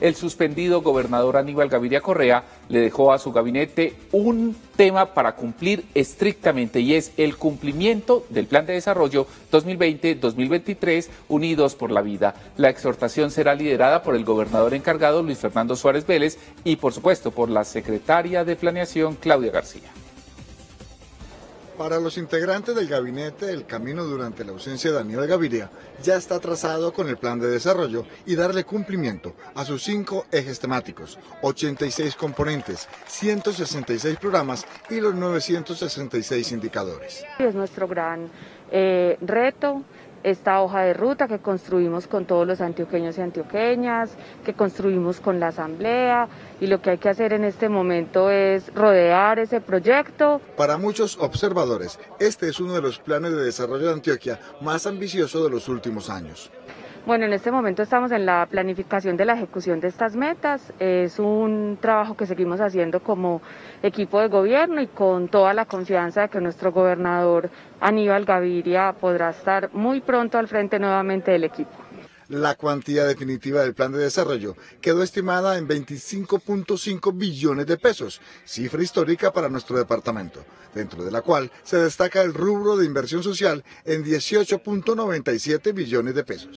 el suspendido gobernador Aníbal Gaviria Correa le dejó a su gabinete un tema para cumplir estrictamente y es el cumplimiento del Plan de Desarrollo 2020-2023 Unidos por la Vida. La exhortación será liderada por el gobernador encargado Luis Fernando Suárez Vélez y por supuesto por la secretaria de Planeación Claudia García. Para los integrantes del gabinete, el camino durante la ausencia de Daniel Gaviria ya está trazado con el plan de desarrollo y darle cumplimiento a sus cinco ejes temáticos, 86 componentes, 166 programas y los 966 indicadores. Es nuestro gran eh, reto esta hoja de ruta que construimos con todos los antioqueños y antioqueñas, que construimos con la Asamblea y lo que hay que hacer en este momento es rodear ese proyecto. Para muchos observadores, este es uno de los planes de desarrollo de Antioquia más ambicioso de los últimos años. Bueno, en este momento estamos en la planificación de la ejecución de estas metas. Es un trabajo que seguimos haciendo como equipo de gobierno y con toda la confianza de que nuestro gobernador Aníbal Gaviria podrá estar muy pronto al frente nuevamente del equipo. La cuantía definitiva del plan de desarrollo quedó estimada en 25.5 billones de pesos, cifra histórica para nuestro departamento, dentro de la cual se destaca el rubro de inversión social en 18.97 billones de pesos.